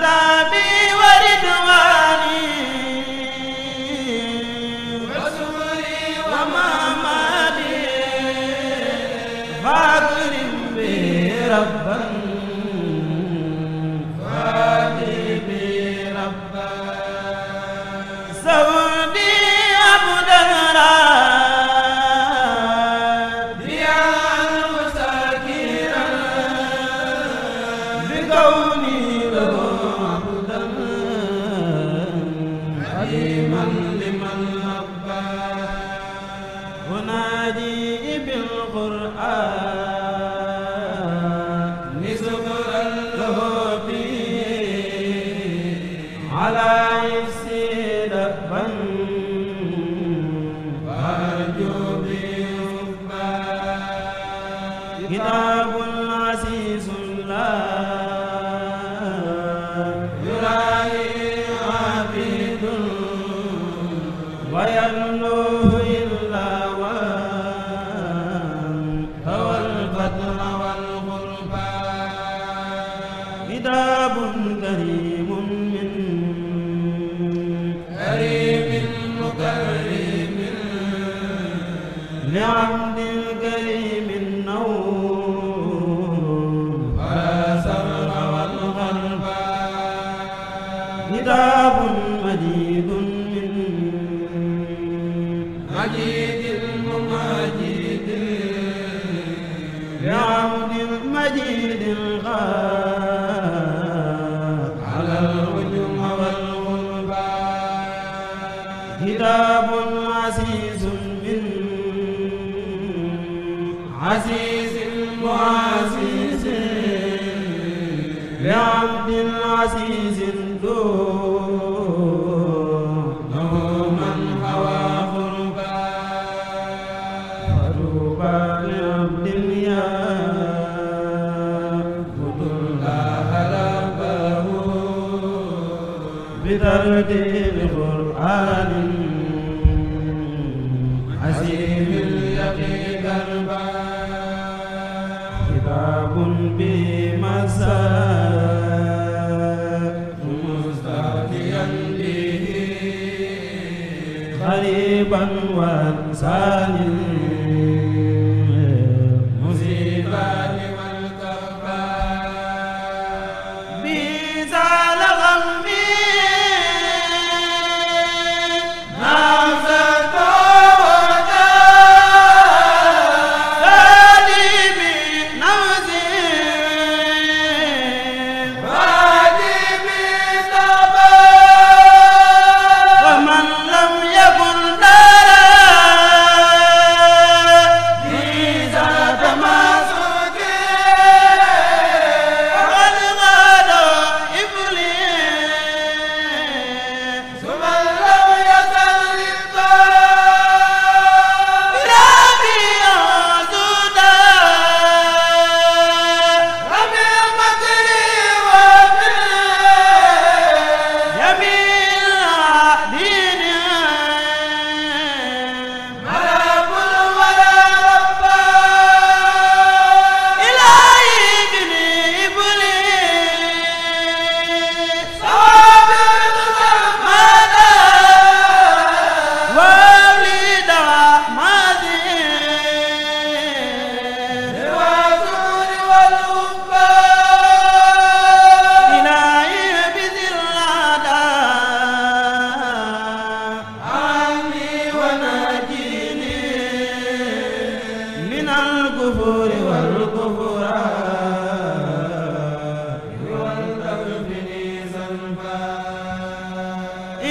da di ala مجيد من مجيد على الهجوم كتاب عزيز من عزيز معزيز. بعبد عزيز دون محمد القرآن عزيم اليقين دربا كتاب بمساء مستعطيا به غريبا وانسان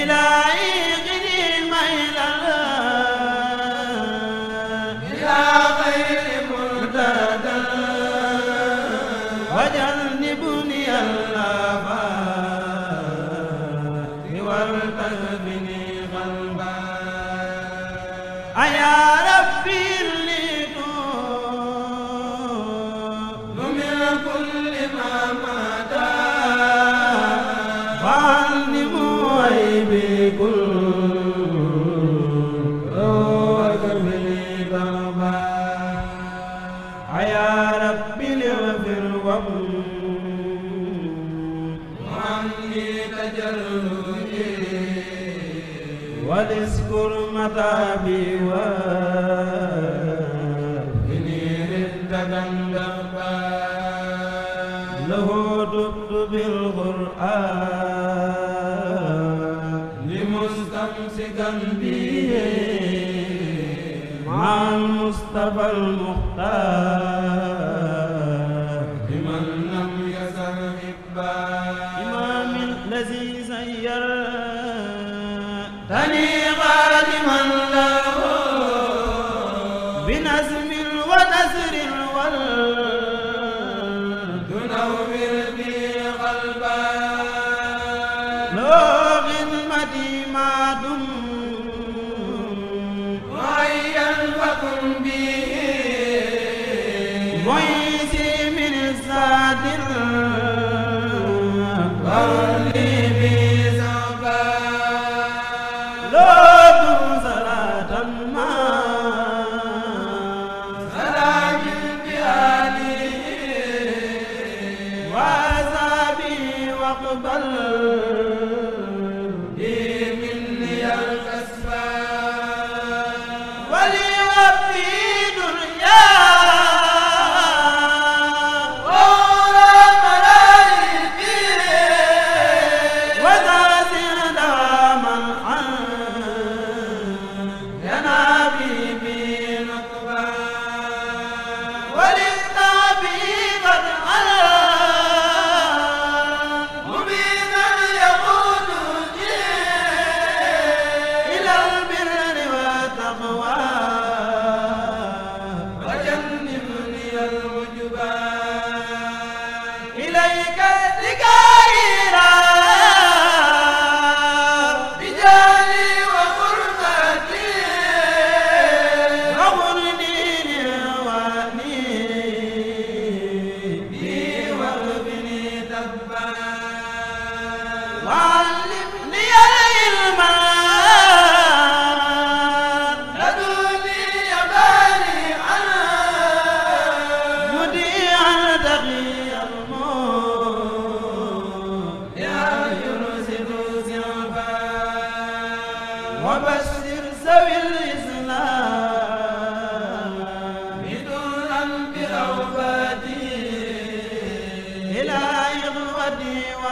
إله تجلدي واذكر متابي وبنير تدندب له دبت بالقرآن. لمستمسكا به. مع المصطفى المختار. خدمتي ما دم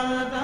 Father.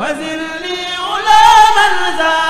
وزل لي غلاما زاد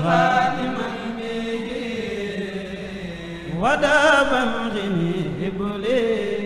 لمن خادما به وداب الغني إبليس